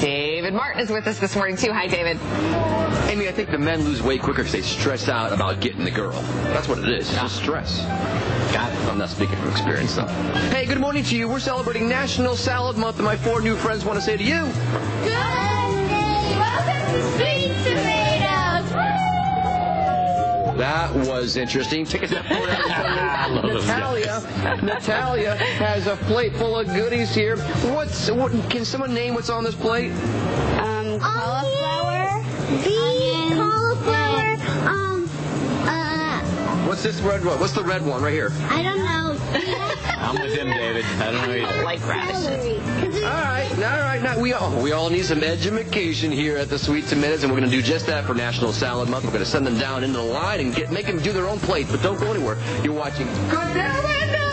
David Martin is with us this morning, too. Hi, David. Amy, I think the men lose weight quicker because they stress out about getting the girl. That's what it is. It's just stress. Got it. I'm not speaking from experience, though. Hey, good morning to you. We're celebrating National Salad Month, and my four new friends want to say to you. Welcome to Sweet Tomatoes! That was interesting. Take a step forward. I love Natalia, Natalia has a plate full of goodies here. What's what? Can someone name what's on this plate? Um, cauliflower, bean, cauliflower, um, uh, What's this red one? What's the red one right here? I don't know. I'm with him, David. I don't know either. Like radishes. All right. Now we all we all need some education here at the Sweet Tomatoes, and we're going to do just that for National Salad Month. We're going to send them down into the line and get make them do their own plate. But don't go anywhere. You're watching Good Day.